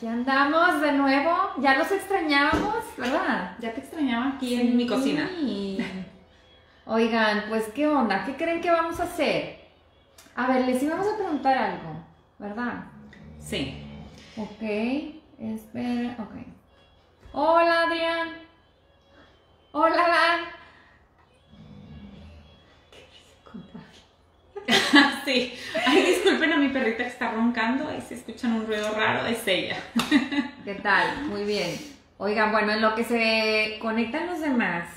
Aquí andamos de nuevo. Ya los extrañábamos, ¿verdad? Ya te extrañaba aquí en mi cocina. Oigan, pues ¿qué onda? ¿Qué creen que vamos a hacer? A ver, les íbamos a preguntar algo, ¿verdad? Sí. Ok, espera, ok. Hola, Adrián. Hola, Dan. sí. Ay, disculpen a mi perrita que está roncando. Ahí se escuchan un ruido raro. Es ella. ¿Qué tal? Muy bien. Oigan, bueno, en lo que se conectan los demás,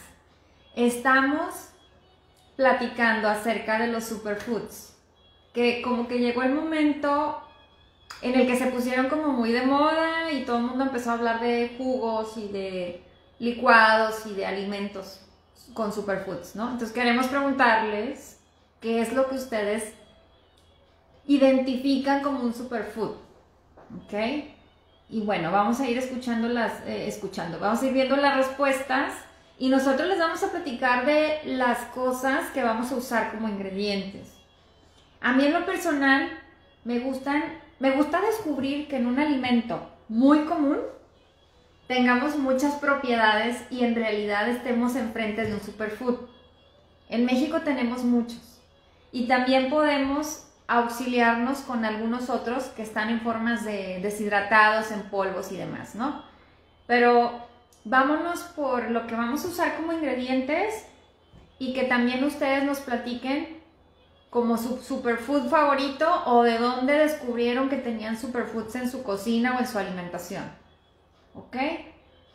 estamos platicando acerca de los superfoods. Que como que llegó el momento en el que se pusieron como muy de moda y todo el mundo empezó a hablar de jugos y de licuados y de alimentos con superfoods, ¿no? Entonces queremos preguntarles qué es lo que ustedes identifican como un superfood, ¿ok? Y bueno, vamos a ir escuchando las, eh, escuchando, vamos a ir viendo las respuestas y nosotros les vamos a platicar de las cosas que vamos a usar como ingredientes. A mí en lo personal me gustan, me gusta descubrir que en un alimento muy común tengamos muchas propiedades y en realidad estemos enfrente de un superfood. En México tenemos muchos. Y también podemos auxiliarnos con algunos otros que están en formas de deshidratados, en polvos y demás, ¿no? Pero vámonos por lo que vamos a usar como ingredientes y que también ustedes nos platiquen como su superfood favorito o de dónde descubrieron que tenían superfoods en su cocina o en su alimentación. ¿Ok?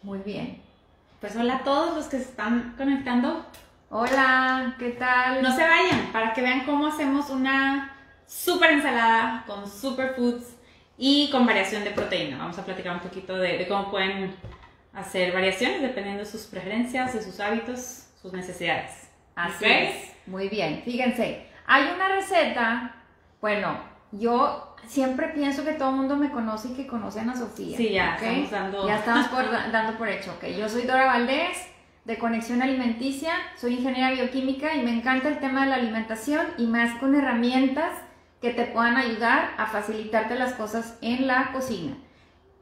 Muy bien. Pues hola a todos los que se están conectando. Hola, ¿qué tal? No se vayan para que vean cómo hacemos una super ensalada con superfoods y con variación de proteína. Vamos a platicar un poquito de, cómo pueden hacer variaciones dependiendo de sus preferencias, de sus hábitos, sus necesidades. Así es. Muy bien. Fíjense, hay una receta, bueno, yo siempre pienso que todo el mundo me conoce y que conocen a Sofía. Sí, ya estamos dando. Ya estamos dando por hecho, ok. Yo soy Dora Valdés de Conexión Alimenticia, soy ingeniera bioquímica y me encanta el tema de la alimentación y más con herramientas que te puedan ayudar a facilitarte las cosas en la cocina.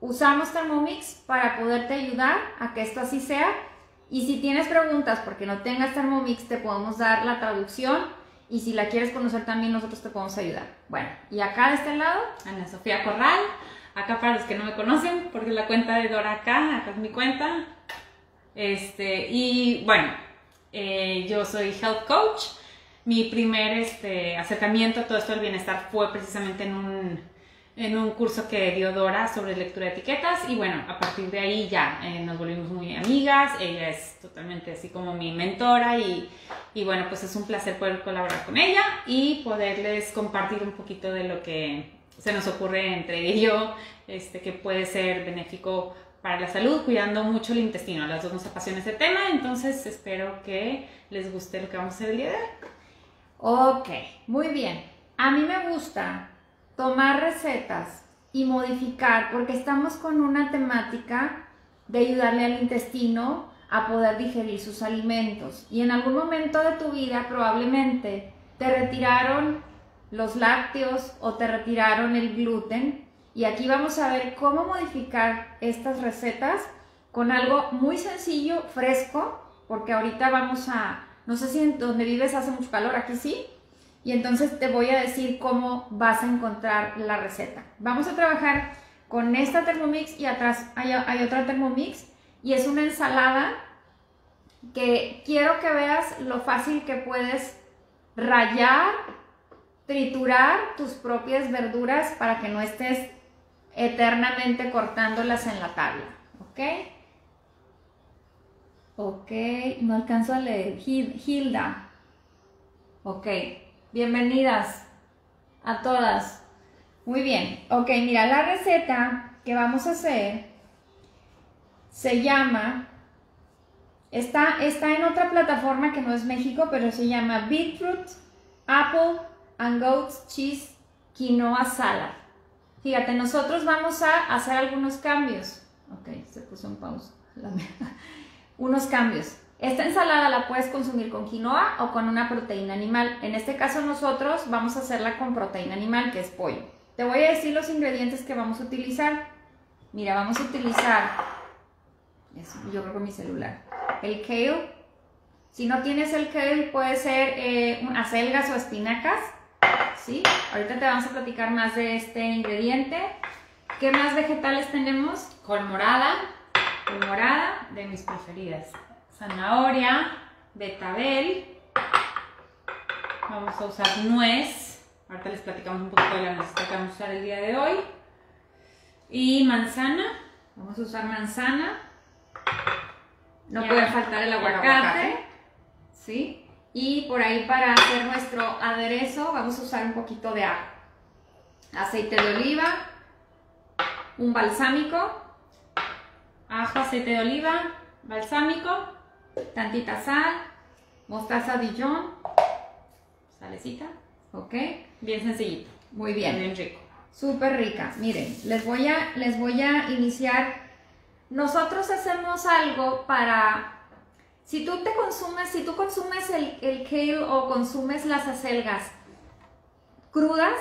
Usamos Thermomix para poderte ayudar a que esto así sea. Y si tienes preguntas porque no tengas Thermomix te podemos dar la traducción. Y si la quieres conocer también nosotros te podemos ayudar. Bueno, y acá de este lado, Ana Sofía Corral, acá para los que no me conocen, porque la cuenta de Dora acá, acá es mi cuenta, este, y bueno, eh, yo soy health coach. Mi primer este, acercamiento a todo esto del bienestar fue precisamente en un, en un curso que dio Dora sobre lectura de etiquetas y bueno, a partir de ahí ya eh, nos volvimos muy amigas, ella es totalmente así como mi mentora y, y, bueno, pues es un placer poder colaborar con ella y poderles compartir un poquito de lo que se nos ocurre entre yo, este, que puede ser benéfico para la salud, cuidando mucho el intestino. A las dos nos apasiona ese tema, entonces espero que les guste lo que vamos a hacer. Ok, muy bien. A mí me gusta tomar recetas y modificar porque estamos con una temática de ayudarle al intestino a poder digerir sus alimentos. Y en algún momento de tu vida probablemente te retiraron los lácteos o te retiraron el gluten y aquí vamos a ver cómo modificar estas recetas con algo muy sencillo, fresco, porque ahorita vamos a, no sé si en donde vives hace mucho calor, aquí sí, y entonces te voy a decir cómo vas a encontrar la receta. Vamos a trabajar con esta Thermomix y atrás hay, hay otra Thermomix y es una ensalada que quiero que veas lo fácil que puedes rayar, triturar tus propias verduras para que no estés eternamente cortándolas en la tabla, ¿ok? Ok, no alcanzo a leer. Hilda. Ok, bienvenidas a todas. Muy bien, ok, mira, la receta que vamos a hacer se llama, está, está en otra plataforma que no es México, pero se llama Beetroot, Apple and Goat's Cheese Quinoa Salad. Fíjate, nosotros vamos a hacer algunos cambios. Ok, se puso en pausa. Unos cambios. Esta ensalada la puedes consumir con quinoa o con una proteína animal. En este caso nosotros vamos a hacerla con proteína animal, que es pollo. Te voy a decir los ingredientes que vamos a utilizar. Mira, vamos a utilizar, yo creo con mi celular, el kale. Si no tienes el kale, puede ser eh, acelgas o espinacas. ¿Sí? Ahorita te vamos a platicar más de este ingrediente. ¿Qué más vegetales tenemos? Col morada. Col morada. De mis preferidas. Zanahoria, betabel. Vamos a usar nuez. Ahorita les platicamos un poquito de la nuez que vamos a usar el día de hoy. Y manzana. Vamos a usar manzana. No puede faltar el aguacate. ¿Sí? Y por ahí para hacer nuestro aderezo vamos a usar un poquito de ajo. Aceite de oliva, un balsámico, ajo, aceite de oliva, balsámico, tantita sal, mostaza Dijon, salecita, ¿ok? Bien sencillito. Muy bien. Bien rico. Súper rica. Miren, les voy, a, les voy a iniciar. Nosotros hacemos algo para... Si tú te consumes, si tú consumes el, kale o consumes las acelgas crudas,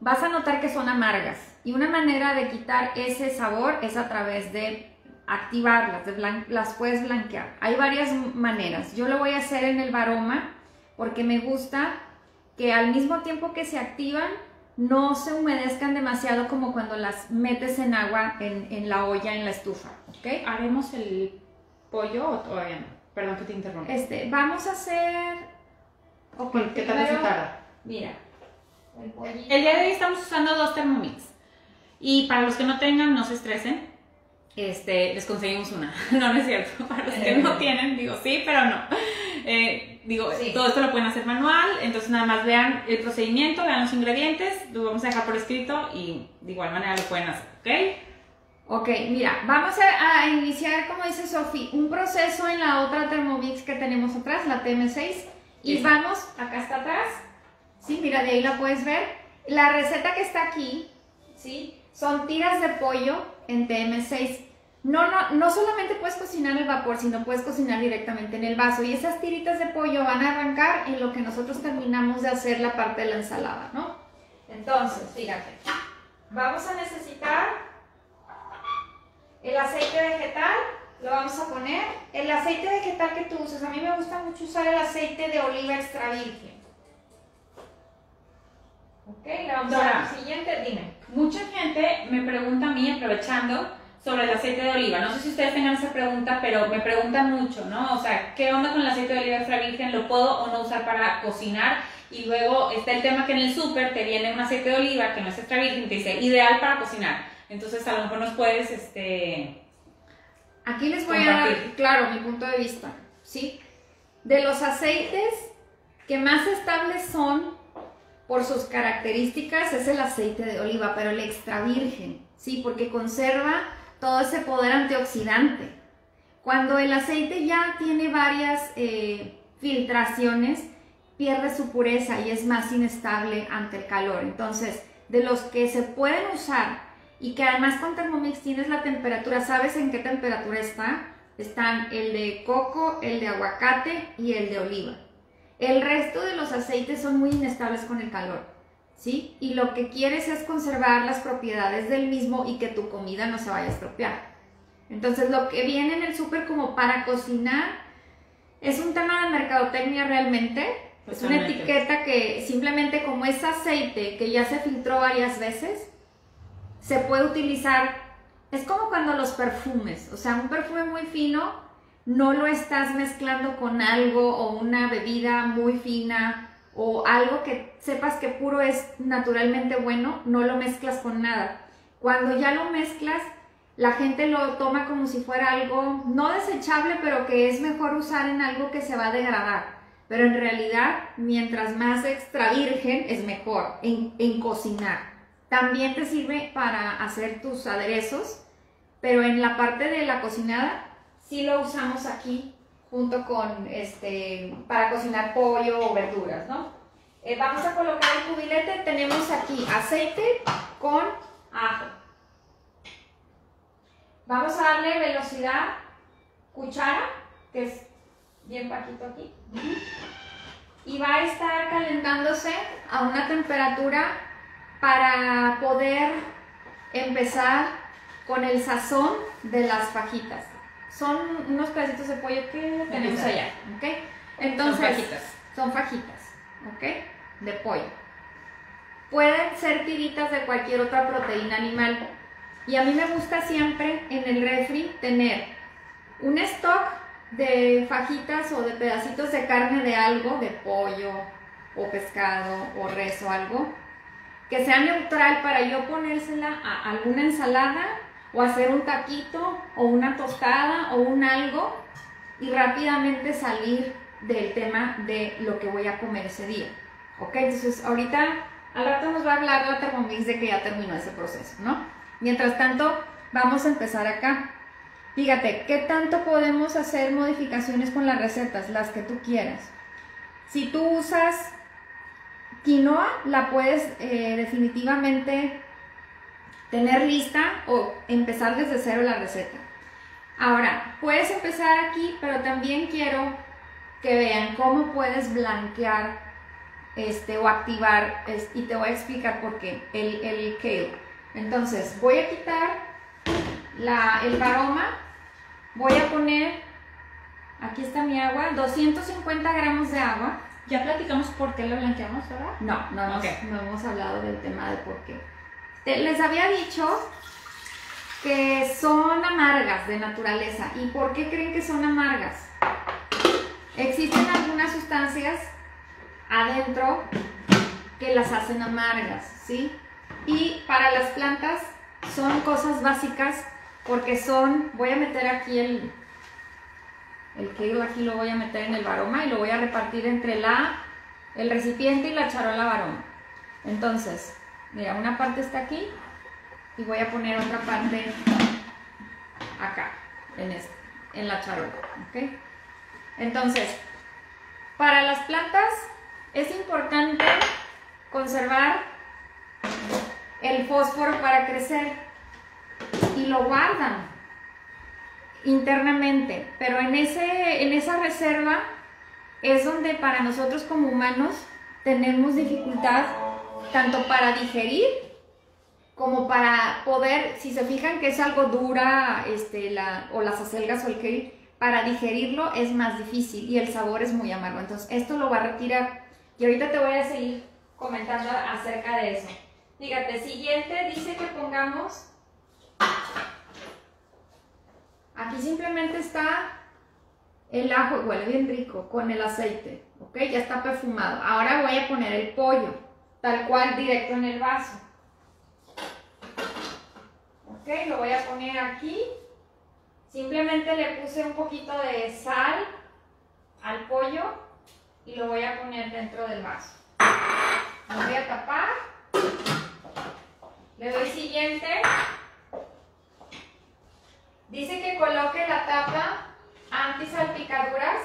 vas a notar que son amargas. Y una manera de quitar ese sabor es a través de activarlas, las puedes blanquear. Hay varias maneras. Yo lo voy a hacer en el baroma porque me gusta que al mismo tiempo que se activan, no se humedezcan demasiado como cuando las metes en agua en, la olla, en la estufa. ¿Ok? ¿Haremos el pollo o todavía no? Perdón que te interrumpa. Este, vamos a hacer... Okay, ¿Qué tal tarda? Mira, el, el día de hoy estamos usando dos Thermomix. Y para los que no tengan, no se estresen este, les conseguimos una. No, no es cierto. Para los que no tienen, digo sí, pero no. Eh, digo, todo esto lo pueden hacer manual, entonces nada más vean el procedimiento, vean los ingredientes, lo vamos a dejar por escrito y de igual manera lo pueden hacer, ¿ok? Ok, mira, vamos a, iniciar, como dice Sofi, un proceso en la otra Thermomix que tenemos atrás, la TM6, y vamos, acá está atrás, sí, mira, de ahí la puedes ver. La receta que está aquí, sí, son tiras de pollo en TM6 no, no, no solamente puedes cocinar el vapor, sino puedes cocinar directamente en el vaso. Y esas tiritas de pollo van a arrancar en lo que nosotros terminamos de hacer la parte de la ensalada, ¿no? Entonces, fíjate, vamos a necesitar el aceite vegetal, lo vamos a poner. El aceite vegetal que tú usas, a mí me gusta mucho usar el aceite de oliva extra virgen. Ok, le vamos a a siguiente, dime. Mucha gente me pregunta a mí, aprovechando, sobre el aceite de oliva. No sé si ustedes tengan esa pregunta, pero me preguntan mucho, ¿no? O sea, ¿qué onda con el aceite de oliva extra virgen? ¿Lo puedo o no usar para cocinar? Y luego está el tema que en el súper te viene un aceite de oliva que no es extra virgen, te dice ideal para cocinar. Entonces a lo mejor nos puedes, este... Aquí les voy a dar, claro, mi punto de vista, ¿sí? De los aceites que más estables son por sus características es el aceite de oliva, pero el extra virgen, ¿sí? Porque conserva todo ese poder antioxidante. Cuando el aceite ya tiene varias eh, filtraciones, pierde su pureza y es más inestable ante el calor. Entonces, de los que se pueden usar y que además con Thermomix tienes la temperatura, sabes en qué temperatura está, están el de coco, el de aguacate y el de oliva. El resto de los aceites son muy inestables con el calor. ¿sí? Y lo que quieres es conservar las propiedades del mismo y que tu comida no se vaya a estropear. Entonces, lo que viene en el súper como para cocinar es un tema de mercadotecnia realmente. Es una etiqueta que simplemente como es aceite que ya se filtró varias veces, se puede utilizar. Es como cuando los perfumes, o sea, un perfume muy fino, no lo estás mezclando con algo o una bebida muy fina o algo que sepas que puro es naturalmente bueno, no lo mezclas con nada. Cuando ya lo mezclas, la gente lo toma como si fuera algo no desechable, pero que es mejor usar en algo que se va a degradar. Pero en realidad, mientras más extra virgen, es mejor en, en cocinar. También te sirve para hacer tus aderezos, pero en la parte de la cocinada sí lo usamos aquí junto con este, para cocinar pollo o verduras, ¿no? Eh, vamos a colocar el cubilete, tenemos aquí aceite con ajo. Vamos a darle velocidad, cuchara, que es bien bajito aquí. Y va a estar calentándose a una temperatura para poder empezar con el sazón de las fajitas. Son unos pedacitos de pollo que tenemos allá, ¿ok? Entonces, Son fajitas. son fajitas, ¿ok? De pollo. Pueden ser tiritas de cualquier otra proteína animal. Y a mí me gusta siempre en el refri tener un stock de fajitas o de pedacitos de carne de algo, de pollo o pescado o res o algo, que sea neutral para yo ponérsela a alguna ensalada o hacer un taquito o una tostada o un algo y rápidamente salir del tema de lo que voy a comer ese día. ¿Ok? Entonces ahorita al rato nos va a hablar la Thermomix de que ya terminó ese proceso, ¿no? Mientras tanto, vamos a empezar acá. Fíjate, ¿qué tanto podemos hacer modificaciones con las recetas? Las que tú quieras. Si tú usas quinoa, la puedes eh, definitivamente tener lista o empezar desde cero la receta. Ahora, puedes empezar aquí, pero también quiero que vean cómo puedes blanquear este, o activar, y te voy a explicar por qué, el, el kale. Entonces, voy a quitar la, el aroma, voy a poner, aquí está mi agua, 250 gramos de agua. Ya platicamos por qué lo blanqueamos, ¿verdad? No, no hemos, Ok. no hemos hablado del tema de por qué. Te- les había dicho que son amargas de naturaleza. ¿Y por qué creen que son amargas? Existen algunas sustancias adentro que las hacen amargas, ¿sí? Y para las plantas son cosas básicas porque son, voy a meter aquí el, el kale aquí lo voy a meter en el varoma y lo voy a repartir entre la, el recipiente y la charola varoma. Entonces, mira, una parte está aquí y voy a poner otra parte acá, en, este, en la charola, ¿ok? Entonces, para las plantas es importante conservar el fósforo para crecer y lo guardan internamente, pero en, ese, en esa reserva es donde para nosotros como humanos tenemos dificultad tanto para digerir como para poder, si se fijan que es algo dura, este, la, o las acelgas o el kale, para digerirlo es más difícil y el sabor es muy amargo. Entonces, esto lo va a retirar. Y ahorita te voy a seguir comentando acerca de eso. Fíjate, siguiente dice que pongamos. Aquí simplemente está el ajo, huele bien rico, con el aceite, ¿ok? Ya está perfumado. Ahora voy a poner el pollo, tal cual directo en el vaso. Ok, lo voy a poner aquí. Simplemente le puse un poquito de sal al pollo y lo voy a poner dentro del vaso. Lo voy a tapar. Le doy siguiente. Dice que coloque la tapa anti-salpicaduras,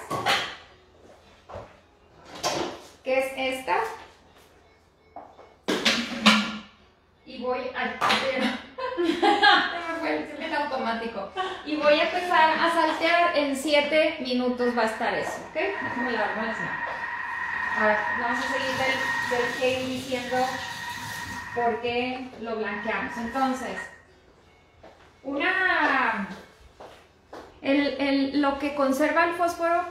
que es esta. Y voy a... Se me fue el- automático. Y voy a empezar a saltear en 7 minutos va a estar eso, ¿ok? Déjame lavarme las manos. Ahora vamos a seguir del, del diciendo por qué lo blanqueamos. Entonces, una. El, el- lo que conserva el fósforo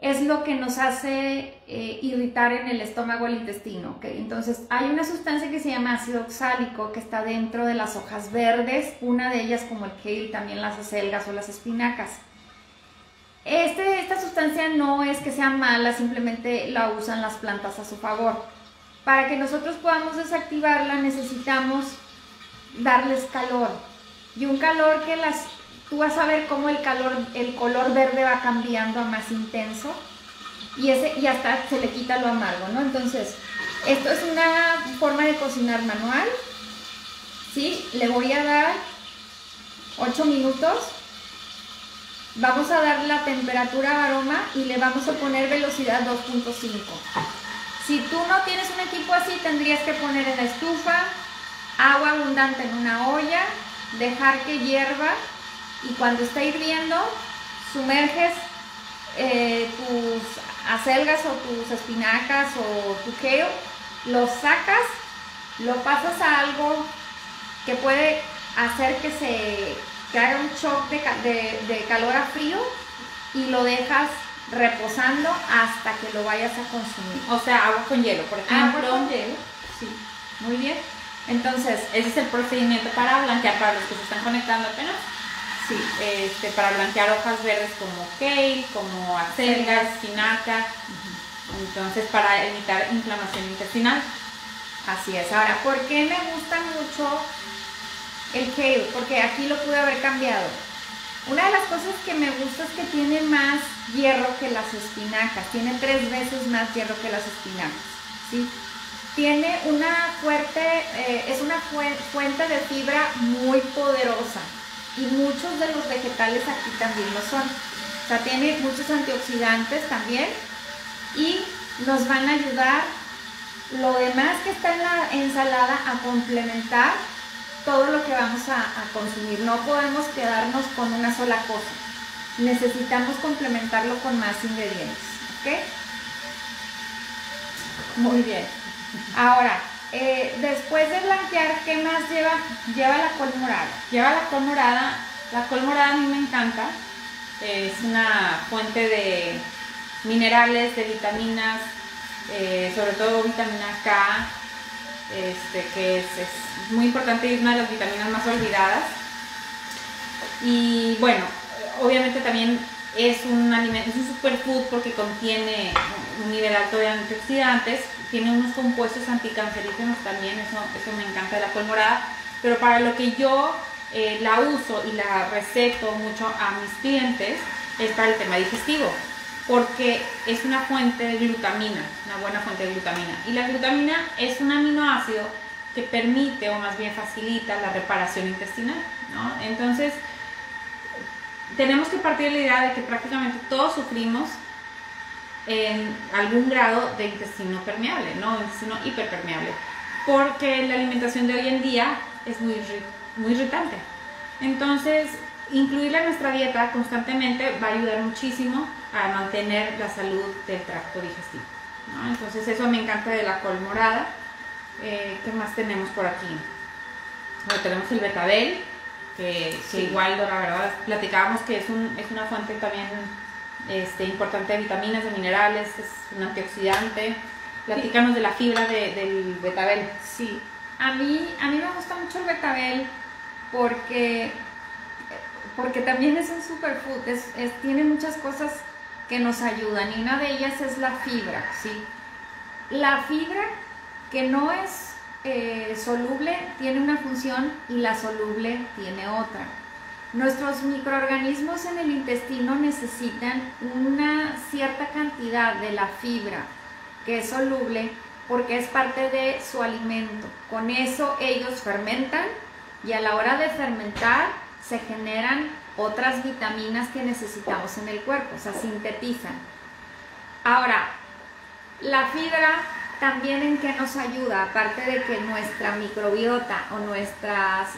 es lo que nos hace eh, irritar en el estómago, el intestino. Entonces, hay una sustancia que se llama ácido oxálico que está dentro de las hojas verdes, una de ellas como el kale, también las acelgas o las espinacas. Este, esta sustancia no es que sea mala, simplemente la usan las plantas a su favor. Para que nosotros podamos desactivarla necesitamos darles calor. Y un calor que las... Tú vas a ver cómo el, calor, el color verde va cambiando a más intenso y, ese, y hasta se le quita lo amargo, ¿no? Entonces, esto es una forma de cocinar manual. ¿Sí? Le voy a dar 8 minutos Vamos a dar la temperatura aroma y le vamos a poner velocidad 2.5. Si tú no tienes un equipo así, tendrías que poner en la estufa agua abundante en una olla, dejar que hierva y cuando está hirviendo, sumerges eh, tus acelgas o tus espinacas o tu kale, lo sacas, lo pasas a algo que puede hacer que se que haga un shock de, calor a frío y lo dejas reposando hasta que lo vayas a consumir. O sea, agua con hielo, por ejemplo. Agua con hielo, sí. Muy bien. Entonces, ese es el procedimiento para blanquear para los que se están conectando apenas. Sí, este, para blanquear hojas verdes como kale, como acelga, espinaca. Entonces, para evitar inflamación intestinal. Así es. Ahora, ¿por qué me gusta mucho el kale? Porque aquí lo pude haber cambiado. Una de las cosas que me gusta es que tiene más hierro que las espinacas. Tiene tres veces más hierro que las espinacas. ¿sí? Tiene una fuerte, eh, es una fuente de fibra muy poderosa y muchos de los vegetales aquí también lo son. O sea, tiene muchos antioxidantes también y nos van a ayudar lo demás que está en la ensalada a complementar todo lo que vamos a, consumir. No podemos quedarnos con una sola cosa. Necesitamos complementarlo con más ingredientes. ¿Ok? Muy bien. Ahora, eh, después de blanquear, ¿qué más lleva? Lleva la col morada. Lleva la col morada. La col morada a mí me encanta. Es una fuente de minerales, de vitaminas, eh, sobre todo vitamina K, este, que es, muy importante y una de las vitaminas más olvidadas. Y bueno, obviamente también es un alimento, es un superfood porque contiene un nivel alto de antioxidantes, tiene unos compuestos anticancerígenos también, eso, eso me encanta de la col morada, pero para lo que yo eh, la uso y la receto mucho a mis clientes es para el tema digestivo, porque es una fuente de glutamina, una buena fuente de glutamina. Y la glutamina es un aminoácido que permite o más bien facilita la reparación intestinal, ¿no? Entonces, tenemos que partir de la idea de que prácticamente todos sufrimos en algún grado de intestino permeable, ¿no? Intestino hiperpermeable, porque la alimentación de hoy en día es muy, muy irritante. Entonces, incluirla en nuestra dieta constantemente va a ayudar muchísimo a mantener la salud del tracto digestivo. ¿no? Entonces, eso me encanta de la col morada. Eh, ¿Qué más tenemos por aquí? Bueno, tenemos el betabel, que, igual, Dora, ¿verdad? Platicábamos que es, un, es una fuente también este, importante de vitaminas, de minerales, es un antioxidante. Platícanos de la fibra del betabel. Sí, a mí, a mí me gusta mucho el betabel porque, porque también es un superfood, tiene muchas cosas que nos ayudan y una de ellas es la fibra, ¿sí? La fibra que no es eh, soluble tiene una función y la soluble tiene otra. Nuestros microorganismos en el intestino necesitan una cierta cantidad de la fibra que es soluble porque es parte de su alimento. Con eso ellos fermentan y a la hora de fermentar se generan otras vitaminas que necesitamos en el cuerpo, o sea, sintetizan. Ahora, la fibra también en qué nos ayuda, aparte de que nuestra microbiota o nuestras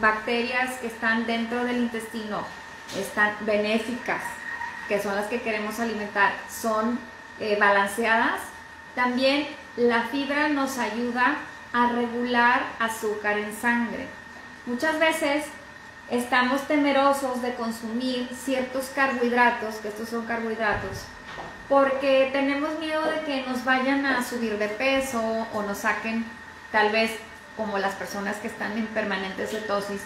bacterias que están dentro del intestino están benéficas, que son las que queremos alimentar, son eh, balanceadas, también la fibra nos ayuda a regular azúcar en sangre. Muchas veces estamos temerosos de consumir ciertos carbohidratos, que estos son carbohidratos, porque tenemos miedo de que nos vayan a subir de peso o nos saquen tal vez como las personas que están en permanentes cetosis.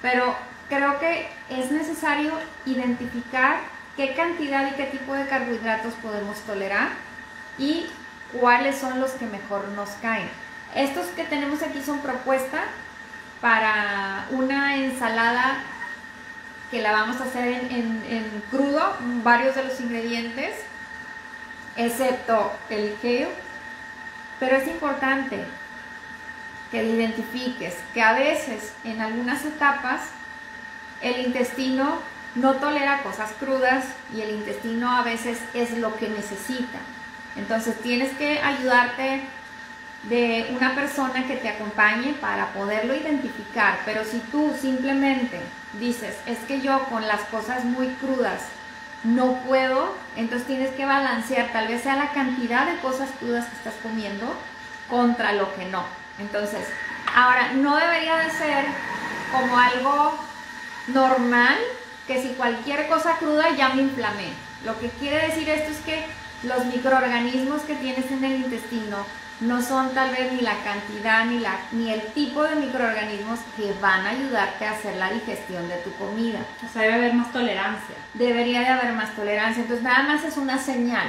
Pero creo que es necesario identificar qué cantidad y qué tipo de carbohidratos podemos tolerar y cuáles son los que mejor nos caen. Estos que tenemos aquí son propuestas para una ensalada que la vamos a hacer en, en crudo, varios de los ingredientes excepto el kale, pero es importante que identifiques que a veces en algunas etapas el intestino no tolera cosas crudas y el intestino a veces es lo que necesita. Entonces tienes que ayudarte de una persona que te acompañe para poderlo identificar. Pero si tú simplemente dices, es que yo con las cosas muy crudas no puedo, entonces tienes que balancear, tal vez sea la cantidad de cosas crudas que estás comiendo contra lo que no. Entonces, ahora, no debería de ser como algo normal que si cualquier cosa cruda ya me inflamé. Lo que quiere decir esto es que los microorganismos que tienes en el intestino no son tal vez ni la cantidad ni, la, ni el tipo de microorganismos que van a ayudarte a hacer la digestión de tu comida. O sea, debe haber más tolerancia. Debería de haber más tolerancia. Entonces, nada más es una señal.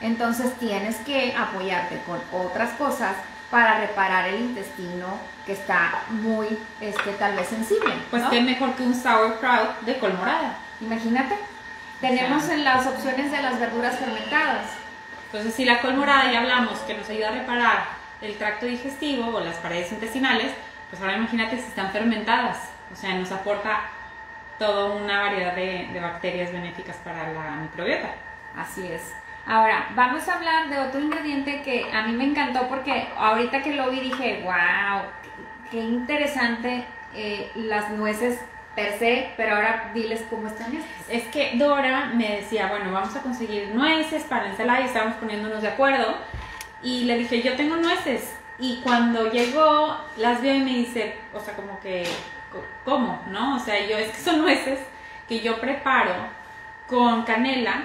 Entonces, tienes que apoyarte con otras cosas para reparar el intestino que está muy, este, tal vez sensible. Pues qué mejor que un sauerkraut de col morada. Imagínate. Tenemos en las opciones de las verduras fermentadas. Entonces, si la col morada ya hablamos que nos ayuda a reparar el tracto digestivo o las paredes intestinales, pues ahora imagínate si están fermentadas. O sea, nos aporta toda una variedad de, bacterias benéficas para la microbiota. Así es. Ahora, vamos a hablar de otro ingrediente que a mí me encantó porque ahorita que lo vi dije, wow, qué interesante eh, las nueces per se, pero ahora diles cómo están estas. Es que Dora me decía, bueno, vamos a conseguir nueces para la ensalada y estábamos poniéndonos de acuerdo. Y le dije, yo tengo nueces. Y cuando llegó, las vio y me dice, o sea, como que, ¿cómo? ¿No? O sea, yo, es que son nueces que yo preparo con canela.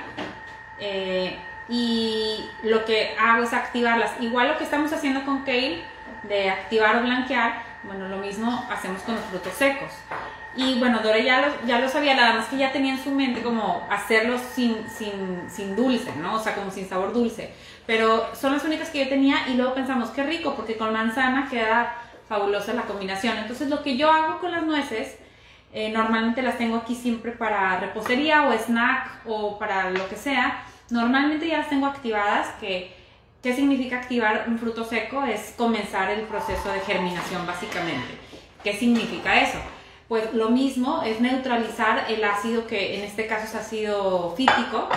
Eh, y lo que hago es activarlas. Igual lo que estamos haciendo con kale, de activar o blanquear, bueno, lo mismo hacemos con los frutos secos. Y bueno, Dora ya lo, ya lo sabía, nada más que ya tenía en su mente como hacerlos sin, sin, sin dulce, ¿no? O sea, como sin sabor dulce. Pero son las únicas que yo tenía y luego pensamos, qué rico, porque con manzana queda fabulosa la combinación. Entonces lo que yo hago con las nueces, eh, normalmente las tengo aquí siempre para repostería o snack o para lo que sea. Normalmente ya las tengo activadas, que ¿qué significa activar un fruto seco? Es comenzar el proceso de germinación básicamente. ¿Qué significa eso? Pues lo mismo es neutralizar el ácido que en este caso es ácido fítico.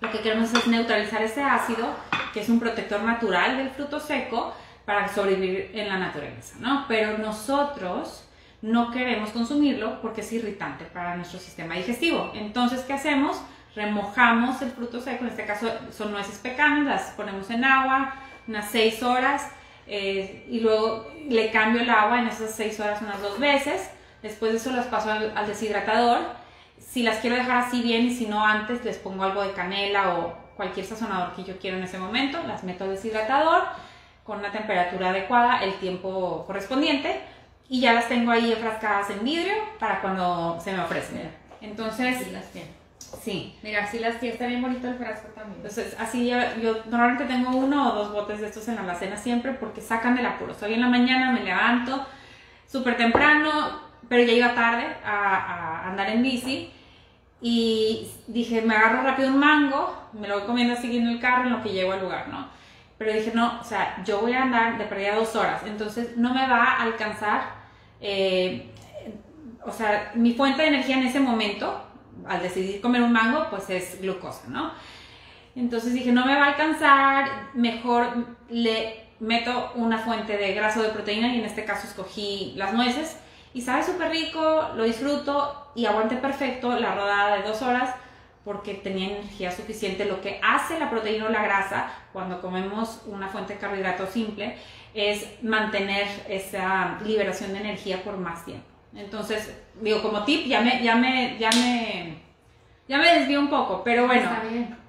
Lo que queremos es neutralizar ese ácido, que es un protector natural del fruto seco, para sobrevivir en la naturaleza, ¿no? Pero nosotros no queremos consumirlo porque es irritante para nuestro sistema digestivo. Entonces, ¿qué hacemos? remojamos el fruto seco, en este caso son nueces pecanas, las ponemos en agua unas 6 horas eh, y luego le cambio el agua en esas 6 horas unas dos veces, después de eso las paso al, deshidratador, si las quiero dejar así bien y si no antes les pongo algo de canela o cualquier sazonador que yo quiero en ese momento, las meto al deshidratador con una temperatura adecuada, el tiempo correspondiente y ya las tengo ahí enfrascadas en vidrio para cuando se me ofrecen. Entonces, Sí. Mira, así las tías está bien bonito el frasco también. Entonces, así yo, yo normalmente tengo uno o dos botes de estos en la alacena siempre porque sacan del apuro. Estoy en la mañana, me levanto súper temprano, pero ya iba tarde a, andar en bici y dije, me agarro rápido un mango, me lo voy comiendo así en el carro en lo que llego al lugar, ¿no? Pero dije, no, o sea, yo voy a andar de pérdida dos horas, entonces no me va a alcanzar, eh, o sea, mi fuente de energía en ese momento al decidir comer un mango, pues es glucosa, ¿no? Entonces dije, no me va a alcanzar, mejor le meto una fuente de grasa o de proteína y en este caso escogí las nueces y sabe súper rico, lo disfruto y aguante perfecto la rodada de dos horas porque tenía energía suficiente. Lo que hace la proteína o la grasa cuando comemos una fuente de carbohidrato simple es mantener esa liberación de energía por más tiempo. Entonces, digo, como tip, ya me, ya me, ya me, ya me desvío un poco, pero bueno,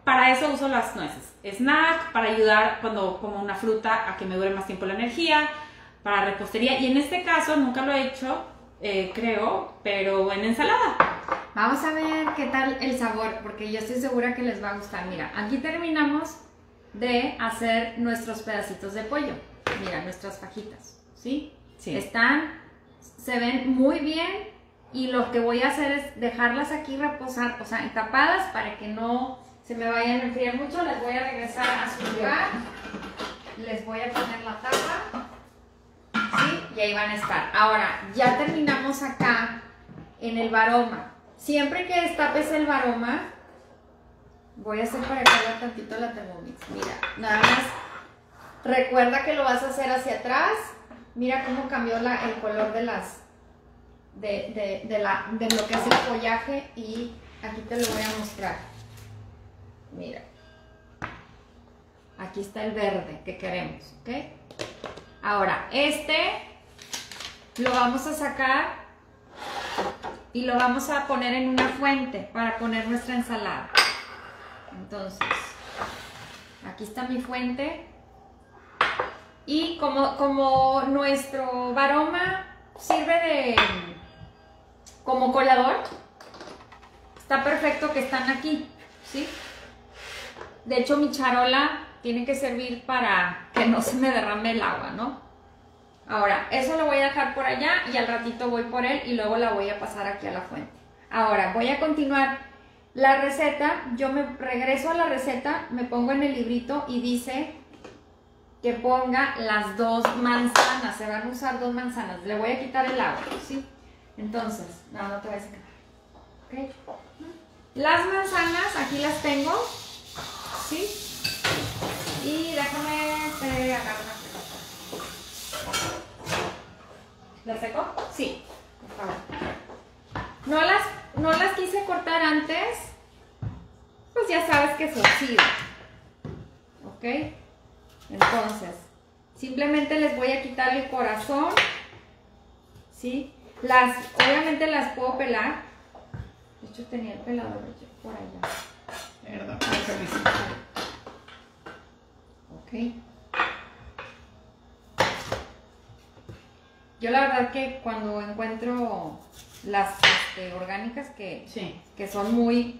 para eso uso las nueces. Snack, para ayudar cuando como una fruta a que me dure más tiempo la energía, para repostería, y en este caso nunca lo he hecho, eh, creo, pero en ensalada. Vamos a ver qué tal el sabor, porque yo estoy segura que les va a gustar. Mira, aquí terminamos de hacer nuestros pedacitos de pollo. Mira, nuestras fajitas, ¿sí? Sí. Están se ven muy bien y lo que voy a hacer es dejarlas aquí reposar, o sea, tapadas para que no se me vayan a enfriar mucho. Les voy a regresar a su lugar. Les voy a poner la tapa. Y ahí van a estar. Ahora, ya terminamos acá en el varoma. Siempre que destapes el varoma, voy a hacer para haga tantito la Thermomix. Mira, nada más recuerda que lo vas a hacer hacia atrás Mira cómo cambió el color de las de, de, la, de lo que es el follaje y aquí te lo voy a mostrar. Mira. Aquí está el verde que queremos, ¿ok? Ahora, este lo vamos a sacar y lo vamos a poner en una fuente para poner nuestra ensalada. Entonces, aquí está mi fuente. Y como, como nuestro varoma sirve de como colador, está perfecto que están aquí, ¿sí? De hecho, mi charola tiene que servir para que no se me derrame el agua, ¿no? Ahora, eso lo voy a dejar por allá y al ratito voy por él y luego la voy a pasar aquí a la fuente. Ahora, voy a continuar la receta. Yo me regreso a la receta, me pongo en el librito y dice que ponga las dos manzanas. Se van a usar dos manzanas. Le voy a quitar el agua, ¿sí? Entonces, no, no te voy a sacar. ¿Ok? Las manzanas, aquí las tengo. ¿Sí? Y déjame agarrar una ¿La seco? Sí. No las, no las quise cortar antes, pues ya sabes que se oxida. ¿Ok? Entonces, simplemente les voy a quitar el corazón. ¿Sí? Las, obviamente las puedo pelar. De hecho, tenía el pelador por allá. Perdón. Ok. Yo la verdad que cuando encuentro las este, orgánicas que, que son muy,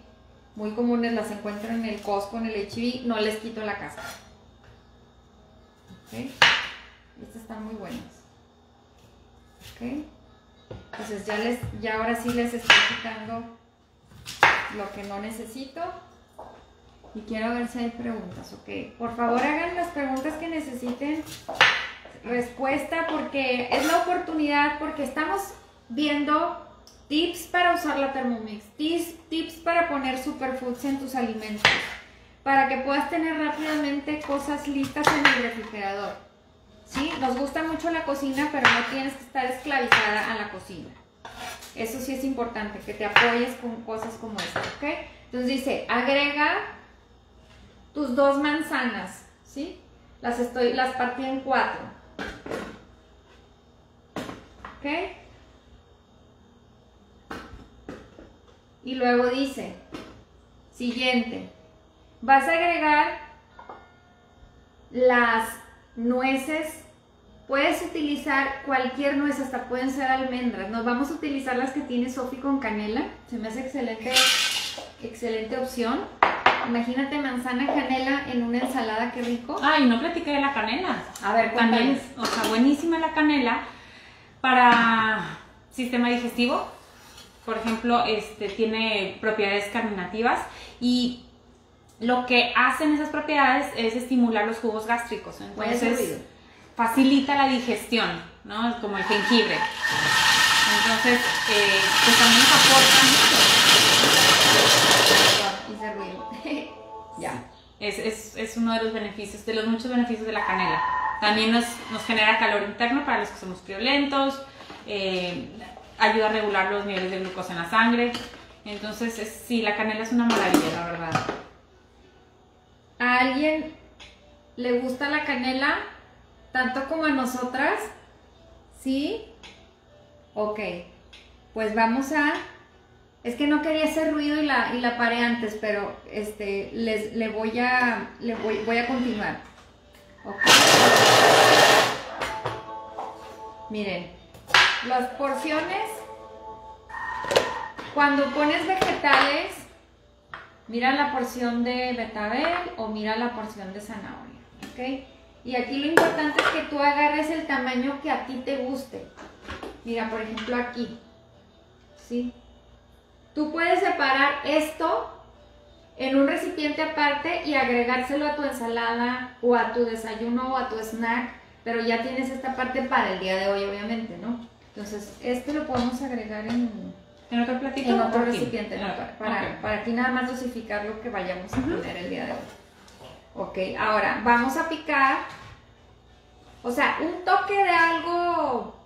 muy comunes, las encuentro en el Costco, en el HB, no les quito la cáscara. ¿Ok? Estas están muy buenas. ¿Ok? Entonces ya, les, ya ahora sí les estoy quitando lo que no necesito. Y quiero ver si hay preguntas, ok. Por favor hagan las preguntas que necesiten respuesta porque es la oportunidad, porque estamos viendo tips para usar la Thermomix, tips, tips para poner superfoods en tus alimentos, para que puedas tener rápidamente cosas listas en el refrigerador. ¿Sí? Nos gusta mucho la cocina, pero no tienes que estar esclavizada a la cocina. Eso sí es importante, que te apoyes con cosas como esta, ¿ok? Entonces dice, agrega tus dos manzanas, ¿sí? Las, estoy, las partí en cuatro. ¿Ok? Y luego dice, siguiente, vas a agregar las nueces, puedes utilizar cualquier nuez, hasta pueden ser almendras, nos vamos a utilizar las que tiene Sofi con canela, se me hace excelente, excelente opción. Imagínate manzana canela en una ensalada, qué rico. Ay, no platiqué de la canela. A ver, también, o sea, buenísima la canela para sistema digestivo. Por ejemplo, este tiene propiedades carminativas y lo que hacen esas propiedades es estimular los jugos gástricos. Entonces, facilita la digestión, ¿no? Como el jengibre. Entonces, eh, pues también nos aporta. Ya. Es, es, es, uno de los beneficios, de los muchos beneficios de la canela. También nos, nos genera calor interno para los que somos friolentos, eh, ayuda a regular los niveles de glucosa en la sangre. Entonces, sí, la canela es una maravilla, la verdad. ¿A alguien le gusta la canela tanto como a nosotras? ¿Sí? Ok. Pues vamos a es que no quería hacer ruido y la, y la paré antes, pero este, les, le voy a, le voy, voy a continuar. Miren, las porciones, cuando pones vegetales, mira la porción de betabel o mira la porción de zanahoria, ¿ok? Y aquí lo importante es que tú agarres el tamaño que a ti te guste. Mira, por ejemplo aquí, ¿sí? Tú puedes separar esto en un recipiente aparte y agregárselo a tu ensalada o a tu desayuno o a tu snack, pero ya tienes esta parte para el día de hoy, obviamente, ¿no? Entonces, este lo podemos agregar en, ¿En otro platito? En otro recipiente, para, para, aquí nada más dosificar lo que vayamos a poner el día de hoy. Ok, ahora vamos a picar, o sea, un toque de algo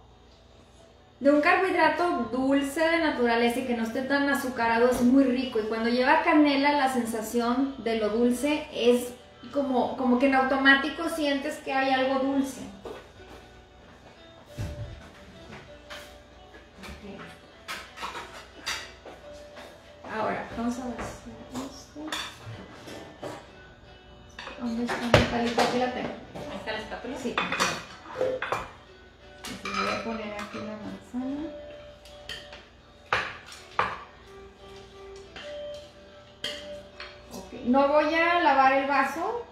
de un carbohidrato dulce de naturaleza y que no esté tan azucarado es muy rico. Y cuando lleva canela, la sensación de lo dulce es como, como que en automático sientes que hay algo dulce. Ahora, vamos a ver esto. ¿Dónde está mi palita? Aquí la tengo. Ahí está la espátula. Sí, voy a poner aquí la manzana. Ok, No voy a lavar el vaso,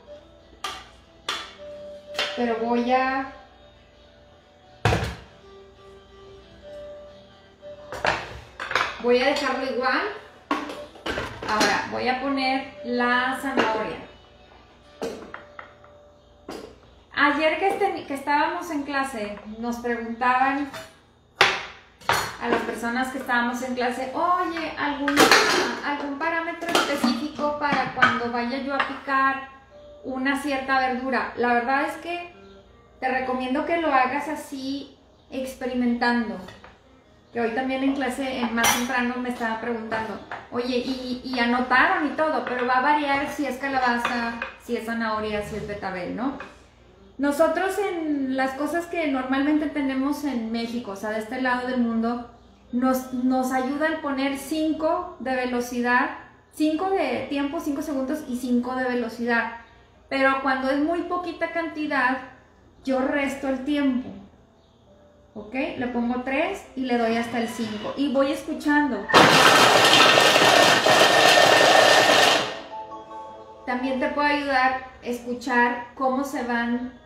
pero voy a... Voy a dejarlo igual. Ahora voy a poner la zanahoria. Ayer que, este- que estábamos en clase, nos preguntaban a las personas que estábamos en clase, oye, ¿algún, algún parámetro específico para cuando vaya yo a picar una cierta verdura? La verdad es que te recomiendo que lo hagas así, experimentando. Que hoy también en clase, en más temprano, me estaba preguntando, oye, y, y anotaron y todo, pero va a variar si es calabaza, si es zanahoria, si es betabel, ¿no? Nosotros en las cosas que normalmente tenemos en México, o sea, de este lado del mundo, nos, nos ayuda el poner 5 de velocidad, 5 de tiempo, 5 segundos y 5 de velocidad. Pero cuando es muy poquita cantidad, yo resto el tiempo. ¿Ok? Le pongo 3 y le doy hasta el 5. Y voy escuchando. También te puede ayudar a escuchar cómo se van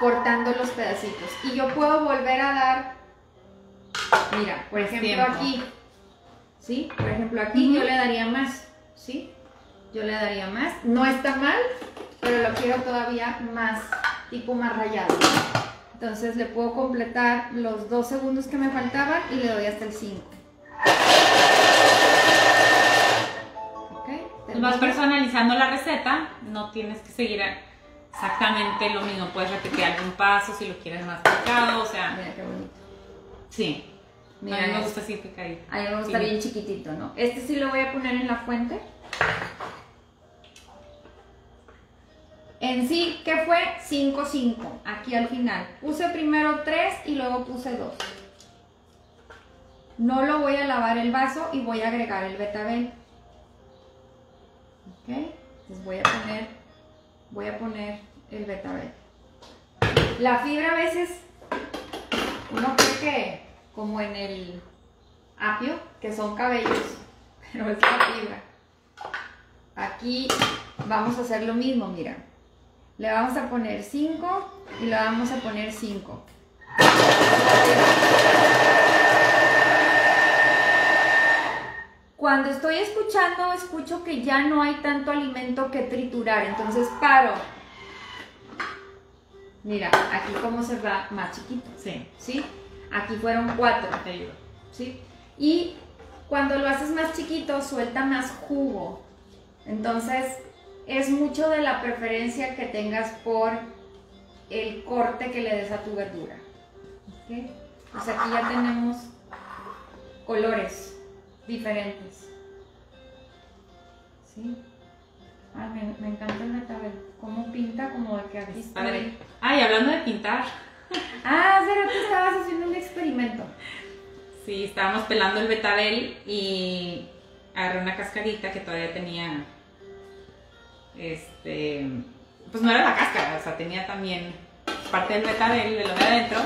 cortando los pedacitos. Y yo puedo volver a dar, mira, por ejemplo tiempo. aquí, ¿sí? Por ejemplo aquí yo le daría más, ¿sí? Yo le daría más. No está mal, pero lo quiero todavía más, tipo más rayado. Entonces le puedo completar los dos segundos que me faltaban y le doy hasta el 5. Ok, Vas personalizando la receta, no tienes que seguir exactamente lo mismo. Puedes repetir algún paso si lo quieres más picado, o sea, Mira qué bonito. sí. Mira a mí me gusta así picadito. A mí me gusta Sí. bien chiquitito, ¿no? Este sí lo voy a poner en la fuente. En sí, ¿qué fue? 5, 5, aquí al final. Puse primero 3 y luego puse 2. No lo voy a lavar el vaso y voy a agregar el betabel. ¿Ok? Entonces voy a poner, voy a poner el betabel. La fibra a veces uno cree que como en el apio, que son cabellos, pero es la fibra. Aquí vamos a hacer lo mismo, mira. Le vamos a poner 5 y le vamos a poner 5. Cuando estoy escuchando, escucho que ya no hay tanto alimento que triturar, entonces paro. Mira, aquí como se va más chiquito, Sí, ¿sí? Aquí fueron 4. te ayudo. ¿sí? Y cuando lo haces más chiquito, suelta más jugo. Entonces, es mucho de la preferencia que tengas por el corte que le des a tu verdura. ¿ok? Pues aquí ya tenemos colores diferentes. ¿Sí? Ay, me, me encanta el betabel. Cómo pinta, como de que aquí. Padre. Ay, hablando de pintar, Ah, pero tú estabas haciendo un experimento. sí, estábamos pelando el betabel y agarré una cascarita que todavía tenía, este, pues no era la cáscara, o sea, tenía también parte del betabel de lo de adentro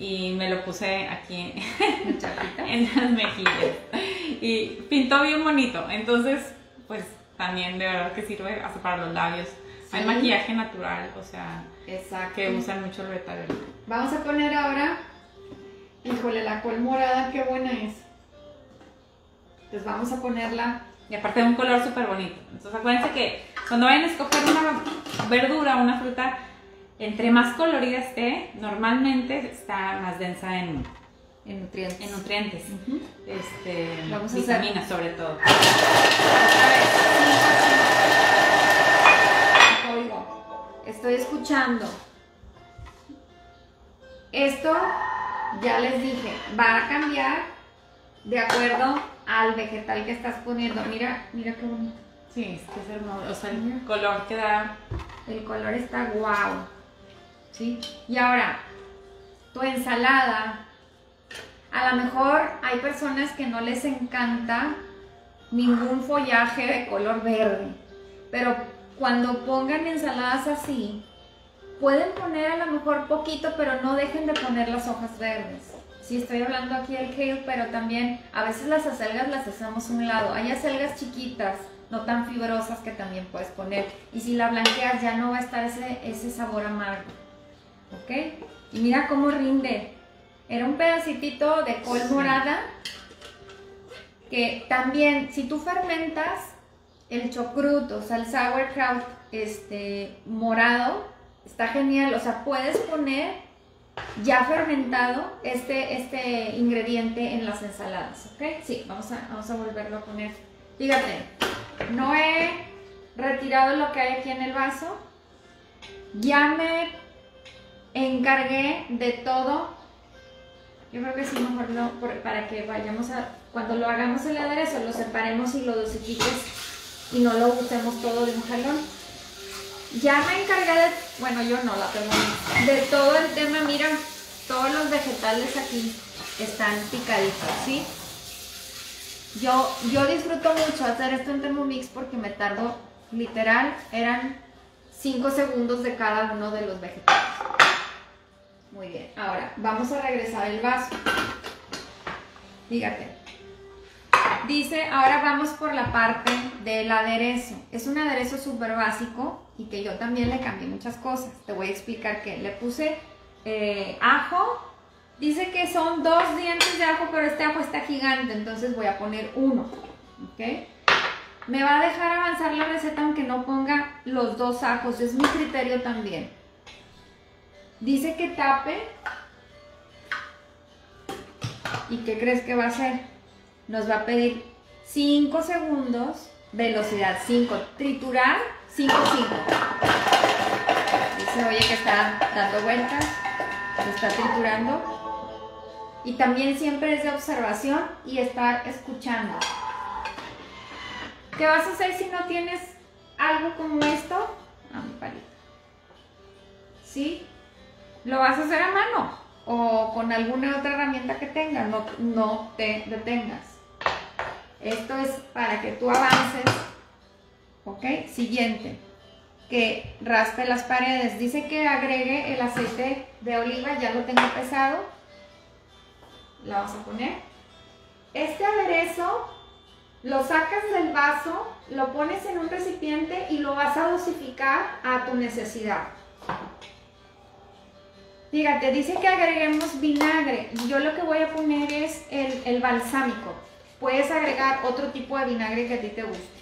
y me lo puse aquí en las mejillas y pintó bien bonito, entonces, pues también de verdad que sirve hasta para los labios. Hay maquillaje natural, o sea, Exacto. que usan mucho el betabel. Vamos a poner ahora, híjole, la col morada, qué buena es. Pues vamos a ponerla, Y aparte de un color súper bonito. Entonces acuérdense que cuando vayan a escoger una verdura una fruta, entre más colorida esté, normalmente está más densa en, en nutrientes. en nutrientes. Ujú. Este, Vamos a hacer- vitaminas sobre todo. Estoy escuchando. Esto ya les dije, va a cambiar de acuerdo al vegetal que estás poniendo. Mira, mira qué bonito. Sí, es que es hermoso. O sea, el color que da. El color está guau. Y ahora, tu ensalada. A lo mejor hay personas que no les encanta ningún follaje de color verde. Pero cuando pongan ensaladas así, pueden poner a lo mejor poquito, pero no dejen de poner las hojas verdes. Sí, estoy hablando aquí del kale, pero también a veces las acelgas las hacemos a un lado. Hay acelgas chiquitas, no tan fibrosas que también puedes poner. Y si la blanqueas ya no va a estar ese sabor amargo. ¿Ok? Y mira cómo rinde. Era un pedacitito de col morada que también si tú fermentas el chocrut, o sea, el sauerkraut este, morado, está genial. O sea, puedes poner ya fermentado este, este ingrediente en las ensaladas, ¿ok? Sí, vamos a, vamos a volverlo a poner. Fíjate, no he retirado lo que hay aquí en el vaso. Ya me encargué de todo. Yo creo que sí, mejor no, para que vayamos a, cuando lo hagamos el aderezo, lo separemos y lo dosifiques y no lo usemos todo de un jalón. Ya me encargué de, bueno, yo no la tengo, de todo el tema, mira, todos los vegetales aquí están picaditos, ¿sí? Yo, yo disfruto mucho hacer esto en Thermomix porque me tardo, literal, eran 5 segundos de cada uno de los vegetales. Muy bien, ahora vamos a regresar el vaso. Fíjate. Dice, ahora vamos por la parte del aderezo. Es un aderezo súper básico y que yo también le cambié muchas cosas. Te voy a explicar qué. Le puse eh, ajo. Dice que son dos dientes de ajo, pero este ajo está gigante, entonces voy a poner uno. ¿Ok? Me va a dejar avanzar la receta aunque no ponga los dos ajos. Es mi criterio también. Dice que tape. ¿Y qué crees que va a hacer? Nos va a pedir 5 segundos, velocidad 5, triturar 5, 5. Dice, oye, que está dando vueltas, se está triturando. Y también siempre es de observación y estar escuchando. ¿Qué vas a hacer si no tienes algo como esto? A mi palito. ¿Sí? Lo vas a hacer a mano o con alguna otra herramienta que tengas, no, no te detengas. Esto es para que tú avances. ¿Ok? Siguiente. Que raspe las paredes. Dice que agregue el aceite de oliva, ya lo tengo pesado. La vamos a poner. Este aderezo lo sacas del vaso, lo pones en un recipiente y lo vas a dosificar a tu necesidad. Fíjate, dice que agreguemos vinagre. Yo lo que voy a poner es el, el balsámico. Puedes agregar otro tipo de vinagre que a ti te guste.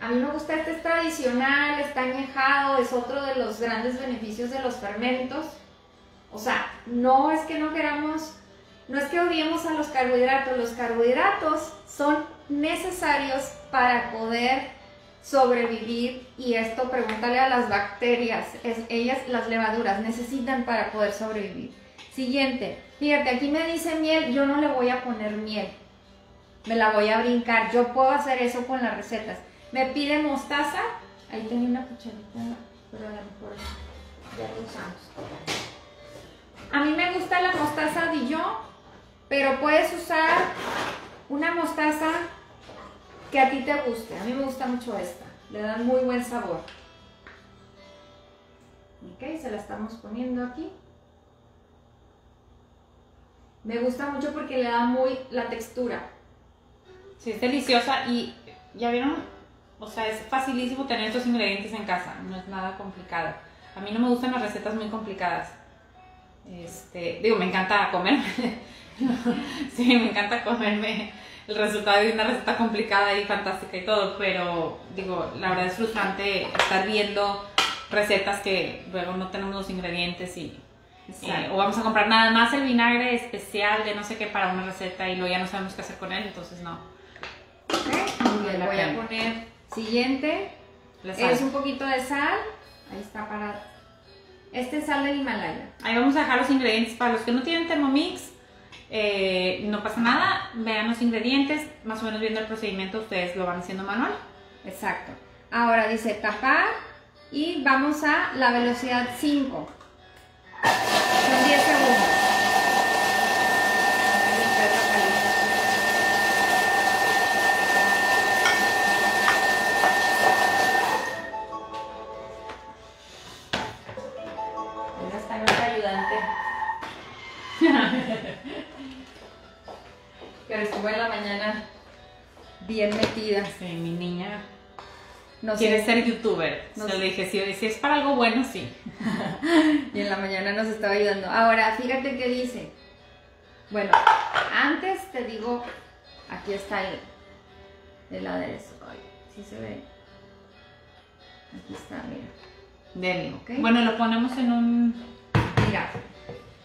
A mí me gusta este, es tradicional, está añejado, es otro de los grandes beneficios de los fermentos. O sea, no es que no queramos, no es que odiemos a los carbohidratos, los carbohidratos son necesarios para poder sobrevivir y esto pregúntale a las bacterias, es, ellas las levaduras necesitan para poder sobrevivir. Siguiente, fíjate, aquí me dice miel, yo no le voy a poner miel, me la voy a brincar, yo puedo hacer eso con las recetas. Me pide mostaza, ahí tenía una cucharita, pero a lo mejor ya lo usamos. A mí me gusta la mostaza Dijon, pero puedes usar una mostaza que a ti te guste. A mí me gusta mucho esta, le da muy buen sabor. Ok, se la estamos poniendo aquí. Me gusta mucho porque le da muy la textura. Sí, es deliciosa y ya vieron, o sea, es facilísimo tener estos ingredientes en casa, no es nada complicado. A mí no me gustan las recetas muy complicadas. Este, digo, me encanta comerme. sí, me encanta comerme el resultado de una receta complicada y fantástica y todo, pero digo, la verdad es frustrante estar viendo recetas que luego no tenemos los ingredientes y eh, o vamos a comprar nada más el vinagre especial de no sé qué para una receta y luego ya no sabemos qué hacer con él, entonces no. le voy a poner siguiente. Es un poquito de sal. Ahí está para Este sal del Himalaya. Ahí vamos a dejar los ingredientes para los que no tienen Thermomix. Eh, no pasa nada, vean los ingredientes, más o menos viendo el procedimiento ustedes lo van haciendo manual. Exacto. Ahora dice tapar y vamos a la velocidad 5. Son 10 segundos. No sé. ser youtuber. No Se sé. le dije, si, si es para algo bueno, sí. Y en la mañana nos estaba ayudando. Ahora, fíjate qué dice. Bueno, antes te digo, aquí está el, el aderezo. Ay, sí se ve. Aquí está, mira. Deli. Ok. Bueno, lo ponemos en un... Mira,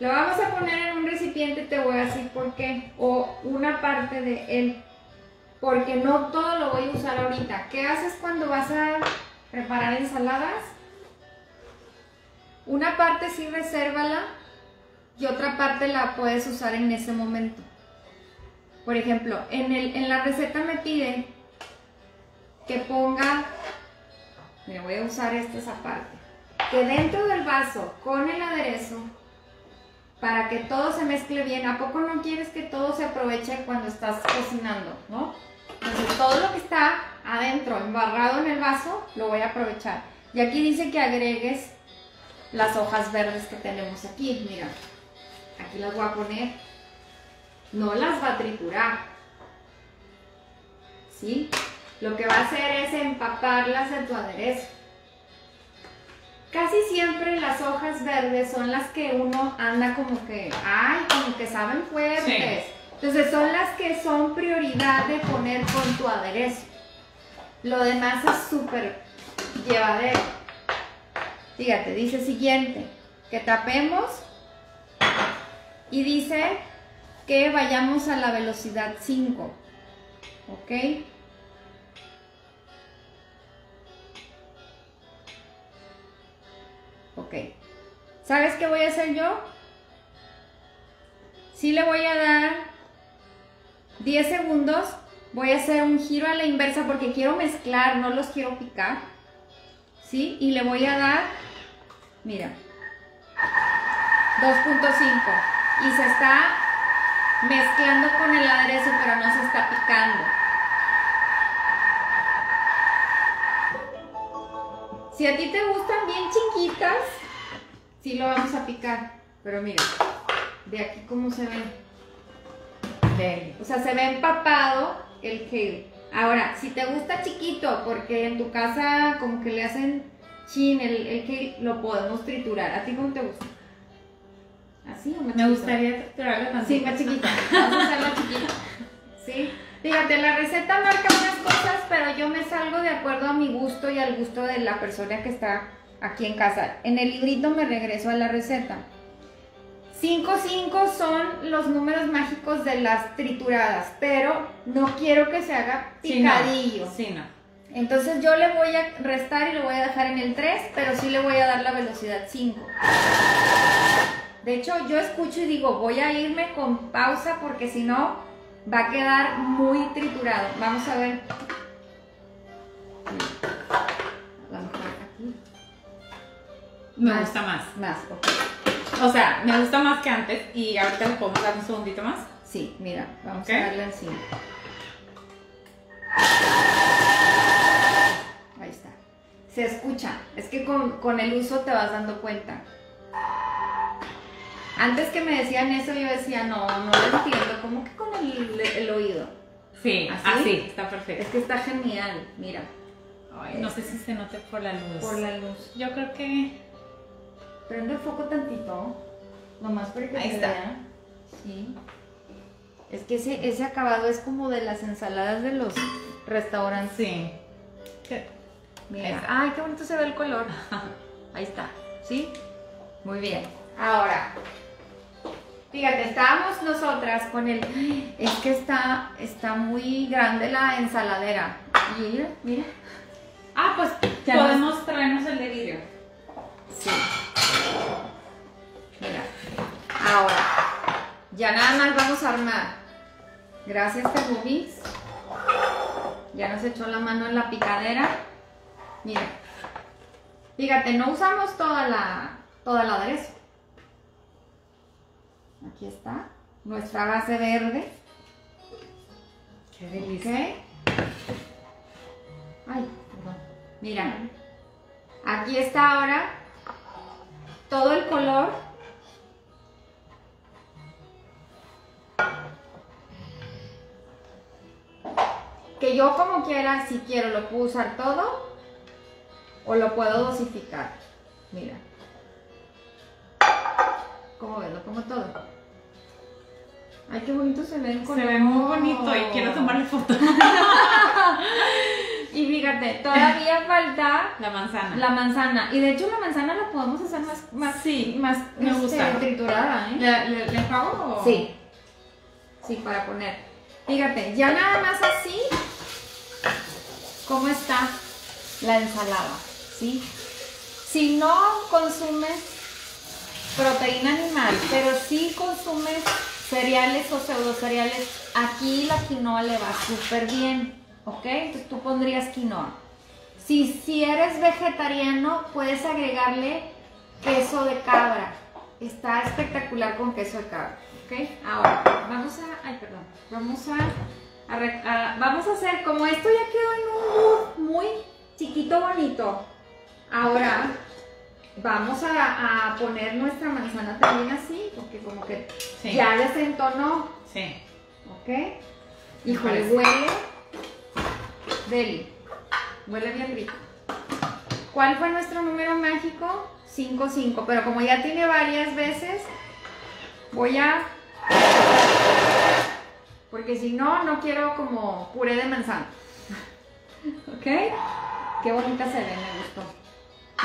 lo vamos a poner en un recipiente, te voy a decir por qué. O una parte de él. Porque no todo lo voy a usar ahorita. ¿Qué haces cuando vas a preparar ensaladas? Una parte sí resérvala y otra parte la puedes usar en ese momento. Por ejemplo, en, el, en la receta me pide que ponga, mira, voy a usar esta esa parte, que dentro del vaso con el aderezo, para que todo se mezcle bien, ¿a poco no quieres que todo se aproveche cuando estás cocinando, no? Entonces todo lo que está adentro, embarrado en el vaso, lo voy a aprovechar. Y aquí dice que agregues las hojas verdes que tenemos aquí, mira. Aquí las voy a poner. No las va a triturar. ¿Sí? Lo que va a hacer es empaparlas en tu aderezo. Casi siempre las hojas verdes son las que uno anda como que, ay, como que saben fuertes. Entonces son las que son prioridad de poner con tu aderezo. Lo demás es súper llevadero. Fíjate, dice siguiente, que tapemos y dice que vayamos a la velocidad 5. ¿Ok? Ok. ¿Sabes qué voy a hacer yo? Sí le voy a dar 10 segundos. Voy a hacer un giro a la inversa porque quiero mezclar, no los quiero picar. ¿Sí? Y le voy a dar, mira, 2.5. Y se está mezclando con el aderezo, pero no se está picando. Si a ti te gustan bien chiquitas, sí lo vamos a picar. Pero mira, de aquí cómo se ve. O sea, se ve empapado el kale. Ahora, si te gusta chiquito, porque en tu casa como que le hacen chin el, el kale, lo podemos triturar. ¿A ti cómo te gusta? ¿Así o más Me chiquito? gustaría triturarlo tantito. Sí, más chiquita. Vamos a hacerla chiquita. Sí. Fíjate, la receta marca unas cosas, pero yo me salgo de acuerdo a mi gusto y al gusto de la persona que está aquí en casa. En el librito me regreso a la receta. 5-5 son los números mágicos de las trituradas, pero no quiero que se haga Sí, no. picadillo. Sí, no. Entonces yo le voy a restar y lo voy a dejar en el 3, pero sí le voy a dar la velocidad 5. De hecho, yo escucho y digo, voy a irme con pausa porque si no, va a quedar muy triturado. Vamos a ver. A lo mejor aquí. Me Más. gusta más. Más, ok. O sea, me gusta más que antes y ahorita le podemos dar un segundito más. Sí, mira, vamos a darle 5. Ahí está. Se escucha. Es que con, con el uso te vas dando cuenta. Antes que me decían eso, yo decía, no, no lo entiendo. ¿Cómo que con el, el oído? Sí, ¿Así? así, está perfecto. Es que está genial, mira, Ay, no sé si se note por la luz. por la luz. Yo creo que Prende el foco tantito, nomás para que Ahí se está. vea. Sí. Es que ese, ese acabado es como de las ensaladas de los restaurantes. sí. Mira, ay, qué bonito se ve el color. Ahí está, ¿sí? Muy bien. Ahora, fíjate, estábamos nosotras con el... Es que está, está muy grande la ensaladera. Y mira, mira. Ah, pues Ya podemos traernos el de vidrio. Sí. Mira, ahora, ya nada más vamos a armar. Gracias, Tejubis. Ya nos echó la mano en la picadera. Mira, fíjate, no usamos toda la, toda la aderezo. Aquí está, nuestra base verde. Qué delicia. Ay. Mira, aquí está ahora todo el color. Que yo como quiera, si quiero, lo puedo usar todo o lo puedo dosificar. Mira. ¿Cómo ves? Lo pongo todo. Ay, qué bonito se ve el color. Se ve muy bonito y quiero tomarle foto. Fíjate, todavía falta La manzana. la manzana. Y de hecho la manzana la podemos hacer más, más, Sí, más me este, gusta. triturada, ¿eh? ¿Le, le, le hago o- Sí. Sí, para poner. Fíjate, ya nada más así, ¿cómo está la ensalada? ¿Sí? Si no consumes proteína animal, pero sí consumes cereales o pseudo cereales, aquí la quinoa le va súper bien, ¿ok? Entonces tú pondrías quinoa. Si, si eres vegetariano, puedes agregarle queso de cabra. Está espectacular con queso de cabra, ¿ok? Ahora, vamos a, ay, perdón, vamos a, a re- a- vamos a hacer, como esto ya quedó en un muy chiquito, bonito. Ahora, vamos a, a poner nuestra manzana también así, porque como que Sí. ya desentonó, Sí. ¿ok? Híjole, huele deli. Huele bien rico. ¿Cuál fue nuestro número mágico? 5-5, pero como ya tiene varias veces, voy a... Porque si no, no quiero como puré de manzana. ¿Ok? Qué bonita se ve, me gustó.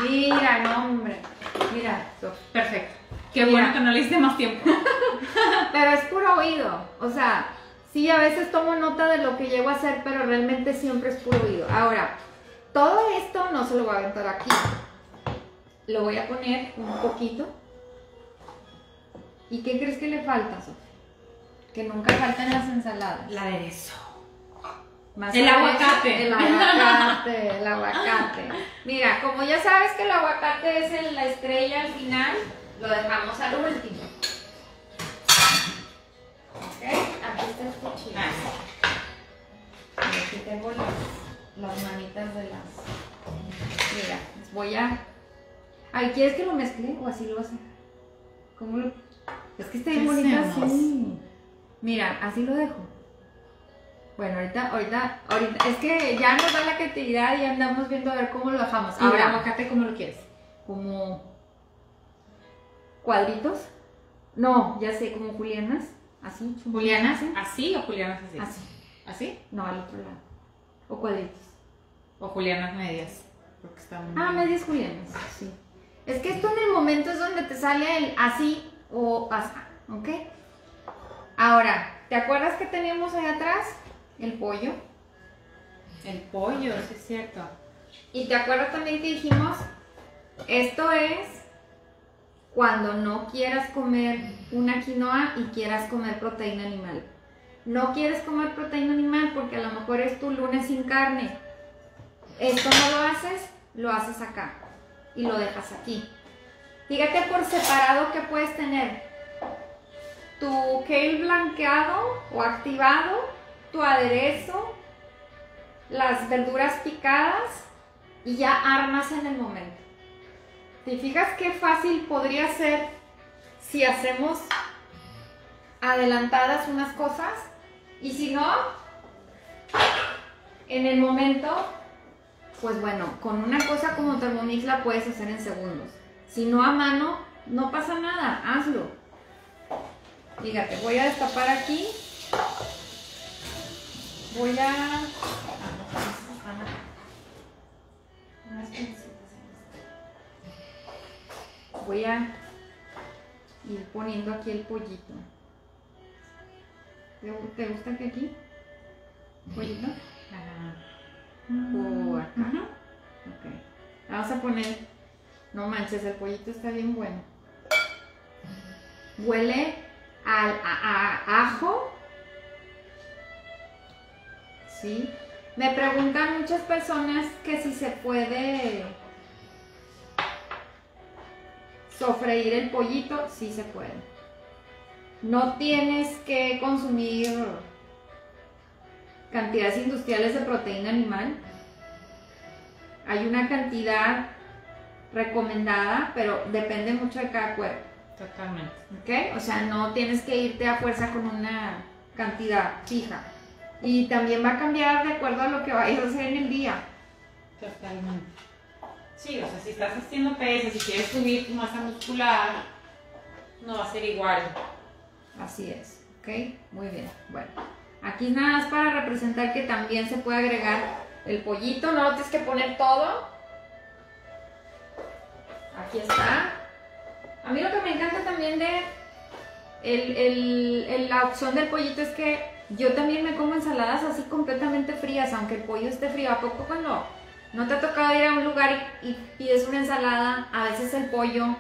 Mira, no, hombre. Mira. Perfecto. Qué Mira. bueno que no le más tiempo. Pero es puro oído. O sea, sí, a veces tomo nota de lo que llego a hacer, pero realmente siempre es puro oído. Ahora, todo esto no se lo voy a aventar aquí. Lo voy a poner un poquito. ¿Y qué crees que le falta, Sofía? Que nunca faltan las ensaladas. La aderezo. Más El aguacate. El aguacate, el aguacate. Mira, como ya sabes que el aguacate es la estrella al final, lo dejamos al último. El cuchillo. Y aquí tengo las, las manitas de las. Mira, les voy a. Ay, ¿quieres que lo mezcle o así lo hacer? ¿Cómo lo.? Es que está bien ¿Qué bonito hacemos? así. Mira, así lo dejo. Bueno, ahorita, ahorita, ahorita. Es que ya nos da la creatividad y andamos viendo a ver cómo lo dejamos. Ahora, Ahora, aguacate, ¿cómo lo quieres? como cuadritos. No, ya sé, como julianas. Así, ¿Julianas así. así o julianas así? Así. ¿Así? No, al otro lado. O cuadritos. O julianas medias. Porque está muy... Ah, medias julianas, sí. Es que esto en el momento es donde te sale el así o así, ¿ok? Ahora, ¿te acuerdas que teníamos ahí atrás? El pollo. El pollo, sí es cierto. Y te acuerdas también que dijimos, esto es cuando no quieras comer una quinoa y quieras comer proteína animal. No quieres comer proteína animal porque a lo mejor es tu lunes sin carne. Esto no lo haces, lo haces acá y lo dejas aquí. Fíjate por separado que puedes tener tu kale blanqueado o activado, tu aderezo, las verduras picadas y ya armas en el momento. ¿Te fijas qué fácil podría ser si hacemos adelantadas unas cosas? Y si no, en el momento, pues bueno, con una cosa como Thermomix la puedes hacer en segundos. Si no a mano, no pasa nada, hazlo. Fíjate, voy a destapar aquí. Voy a... Voy a ir poniendo aquí el pollito. ¿Te, gusta que aquí? ¿Pollito? O acá. Ujú. Ok. Vamos a poner. No manches, el pollito está bien bueno. Huele al a- a- ajo. ¿Sí? Me preguntan muchas personas que si se puede sofreír el pollito, sí se puede. No tienes que consumir cantidades industriales de proteína animal. Hay una cantidad recomendada, pero depende mucho de cada cuerpo. Totalmente. ¿Ok? O sea, no tienes que irte a fuerza con una cantidad fija. Y también va a cambiar de acuerdo a lo que vayas a hacer en el día. Totalmente. Sí, o sea, si estás haciendo pesas, si quieres subir tu masa muscular, no va a ser igual. Así es. ¿Ok? Muy bien. Bueno, aquí nada más para representar que también se puede agregar el pollito. No tienes que poner todo. Aquí está. A mí lo que me encanta también de la opción del pollito es que yo también me como ensaladas así completamente frías, aunque el pollo esté frío. ¿A poco cuando no te ha tocado ir a un lugar y, y pides una ensalada? A veces el pollo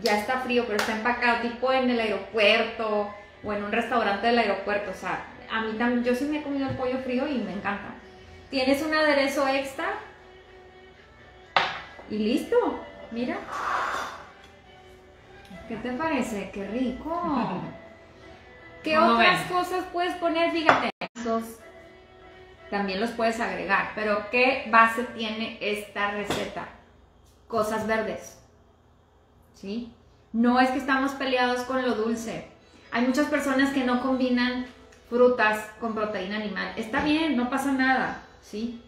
ya está frío, pero está empacado, tipo en el aeropuerto o en un restaurante del aeropuerto. O sea, a mí también, yo sí me he comido el pollo frío y me encanta. Tienes un aderezo extra y listo. Mira. ¿Qué te parece? ¡Qué rico! ¿Qué otras cosas puedes poner? Fíjate, también los puedes agregar, pero ¿qué base tiene esta receta? Cosas verdes. ¿Sí? No es que estamos peleados con lo dulce. Hay muchas personas que no combinan frutas con proteína animal. Está bien, no pasa nada, ¿sí?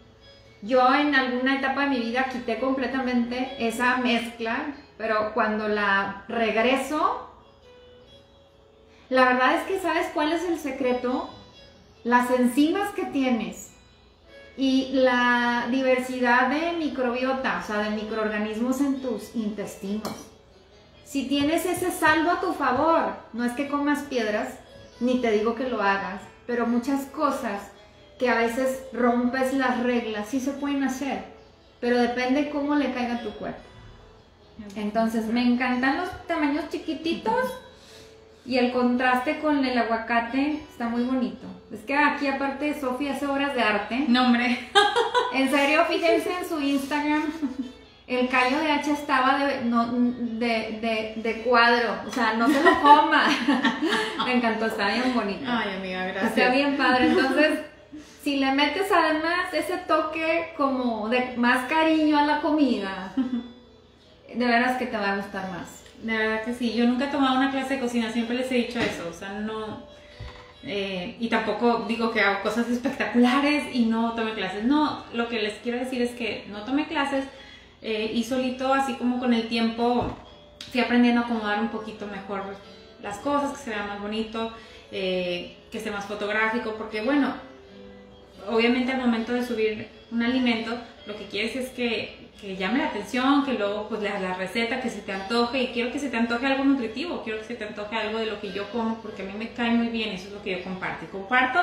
Yo en alguna etapa de mi vida quité completamente esa mezcla, pero cuando la regreso, la verdad es que sabes cuál es el secreto, las enzimas que tienes y la diversidad de microbiota, o sea, de microorganismos en tus intestinos. Si tienes ese saldo a tu favor, no es que comas piedras, ni te digo que lo hagas, pero muchas cosas que a veces rompes las reglas, sí se pueden hacer, pero depende cómo le caiga a tu cuerpo. Entonces, me encantan los tamaños chiquititos y el contraste con el aguacate está muy bonito. Es que aquí aparte Sofía hace obras de arte. No, hombre. En serio, fíjense en su Instagram, el callo de hacha estaba de, no, de, de, de cuadro, o sea, no se lo coma. Me encantó, está bien bonito. Ay, amiga, Está gracias. bien padre. Entonces, si le metes además ese toque como de más cariño a la comida, de veras que te va a gustar más. De verdad que sí, yo nunca he tomado una clase de cocina, siempre les he dicho eso, o sea, no... eh, y tampoco digo que hago cosas espectaculares y no tome clases, no, lo que les quiero decir es que no tomé clases eh, y solito, así como con el tiempo, fui aprendiendo a acomodar un poquito mejor las cosas, que se vea más bonito, eh, que esté más fotográfico, porque bueno, obviamente al momento de subir un alimento, lo que quieres es que, que llame la atención, que luego pues la, la receta, que se te antoje, y quiero que se te antoje algo nutritivo, quiero que se te antoje algo de lo que yo como, porque a mí me cae muy bien, eso es lo que yo comparto, comparto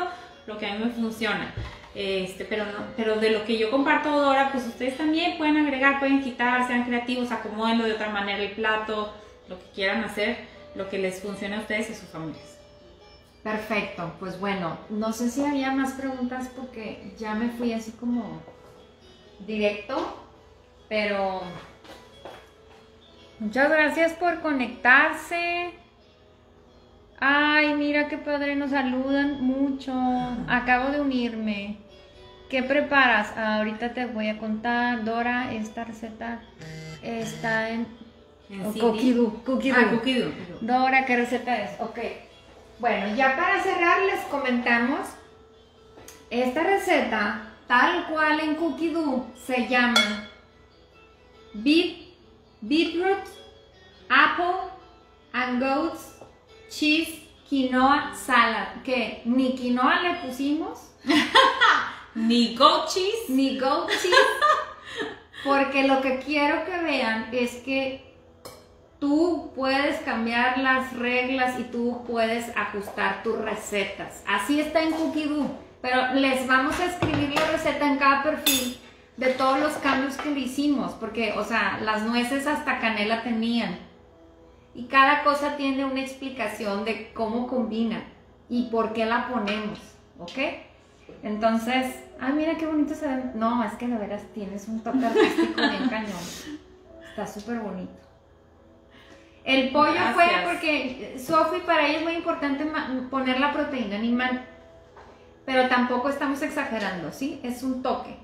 lo que a mí me funciona. Este, pero, no, pero de lo que yo comparto, Dora, pues ustedes también pueden agregar, pueden quitar, sean creativos, acomódenlo de otra manera el plato, lo que quieran hacer, lo que les funcione a ustedes y a sus familias. Perfecto, pues bueno, no sé si había más preguntas porque ya me fui así como directo, pero muchas gracias por conectarse. Ay, mira qué padre, nos saludan mucho. Acabo de unirme. ¿Qué preparas? Ah, ahorita te voy a contar, Dora, esta receta está en En o CD. Cookidoo, Cookidoo. Ah, Cookidoo. Dora, ¿qué receta es? Ok. Bueno, ya para cerrar les comentamos, esta receta, tal cual en Cookidoo, se llama beet, beetroot, apple and goats cheese quinoa salad. Que ni quinoa le pusimos, Ni goat cheese. ni goat cheese, porque lo que quiero que vean es que tú puedes cambiar las reglas y tú puedes ajustar tus recetas. Así está en Cookidoo, pero les vamos a escribir la receta en cada perfil de todos los cambios que le hicimos, porque, o sea, las nueces hasta canela tenían. y cada cosa tiene una explicación de cómo combina y por qué la ponemos, ¿ok? Entonces, ay, mira qué bonito se ve. No, es que de veras tienes un toque artístico bien cañón. Está súper bonito. El pollo fue Gracias. porque Sofi para ella es muy importante poner la proteína animal, pero tampoco estamos exagerando, ¿sí? Es un toque.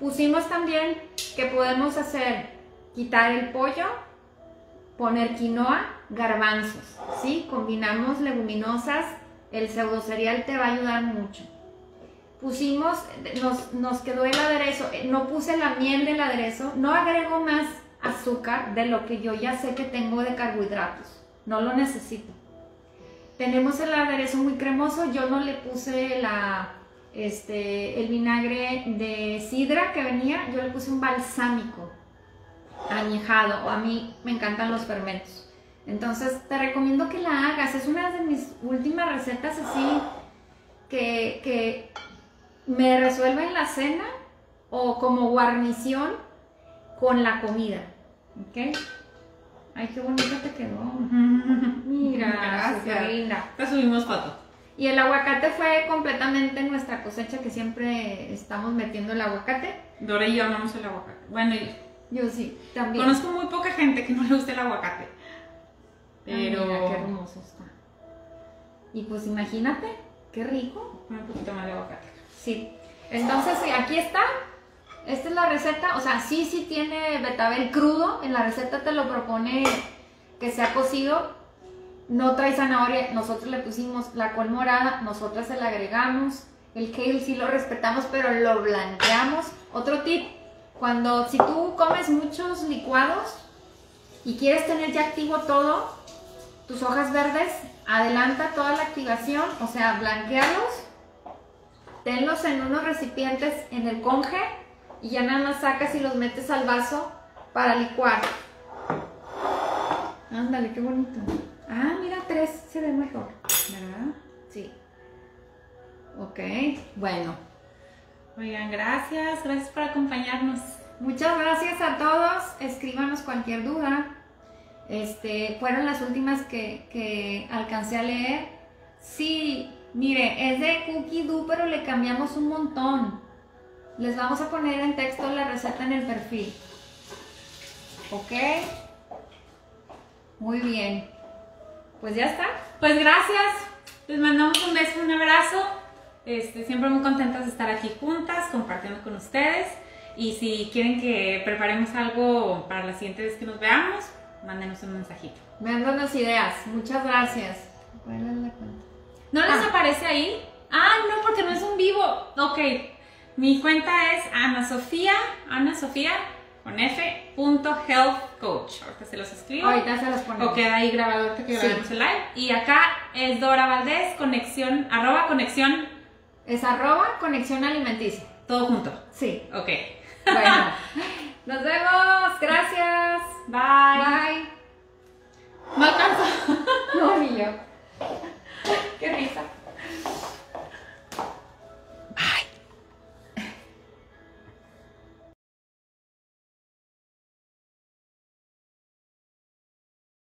Pusimos también que podemos hacer, quitar el pollo, poner quinoa, garbanzos, ¿sí? Combinamos leguminosas, el pseudo cereal te va a ayudar mucho. Pusimos, nos, nos quedó el aderezo, eh, no puse la miel del aderezo, no agrego más azúcar de lo que yo ya sé que tengo de carbohidratos, no lo necesito. Tenemos el aderezo muy cremoso, yo no le puse la, este, el vinagre de sidra que venía, yo le puse un balsámico añejado, o a mí me encantan los fermentos. Entonces te recomiendo que la hagas, es una de mis últimas recetas así que, que me resuelven la cena o como guarnición con la comida. ¿Ok? Ay, qué bonito te quedó. Mira, Gracias. súper linda. Te subimos foto. Y el aguacate fue completamente nuestra cosecha que siempre estamos metiendo el aguacate. Dora y yo amamos el aguacate. Bueno, y Yo sí, también. conozco muy poca gente que no le guste el aguacate. Ay, Pero mira, qué hermoso está. Y pues imagínate, qué rico. un poquito más de aguacate. Sí. Entonces, sí, aquí está. Esta es la receta. O sea, sí, sí tiene betabel crudo. En la receta te lo propone que sea cocido. No trae zanahoria. Nosotros le pusimos la col morada. Nosotras se la agregamos. El kale sí lo respetamos, pero lo blanqueamos. Otro tip. Cuando, si tú comes muchos licuados y quieres tener ya activo todo, tus hojas verdes, adelanta toda la activación. O sea, blanquealos tenlos en unos recipientes en el conge y ya nada más sacas y los metes al vaso para licuar. Ándale, qué bonito. Ah, mira, tres se ve mejor, ¿verdad? Sí. Ok, bueno. Oigan, gracias, gracias por acompañarnos. Muchas gracias a todos. Escríbanos cualquier duda. Este, fueron las últimas que, que alcancé a leer. Sí, mire, es de Cookie Doo, pero le cambiamos un montón. Les vamos a poner en texto la receta en el perfil. ¿Ok? Muy bien. Pues ya está. Pues gracias, les mandamos un beso, un abrazo. Este, siempre muy contentas de estar aquí juntas, compartiendo con ustedes. Y si quieren que preparemos algo para la siguiente vez que nos veamos, mándenos un mensajito. Dándonos ideas. Muchas gracias. ¿Cuál es la cuenta? ¿No les Ah. aparece ahí? Ah, no, porque no es un vivo. Ok, mi cuenta es Ana Sofía, Ana Sofía con F, punto health coach. Ahorita se los escribo. Ahorita se los ponemos. O queda ahí grabado ahorita que grabamos sí. el live. Y acá es Dora Valdés, conexión, arroba conexión. Es arroba conexión alimenticia. Todo junto. Sí. Ok. Bueno. nos vemos. Gracias. Bye. Bye. No alcanzo. no, ni yo. Qué risa.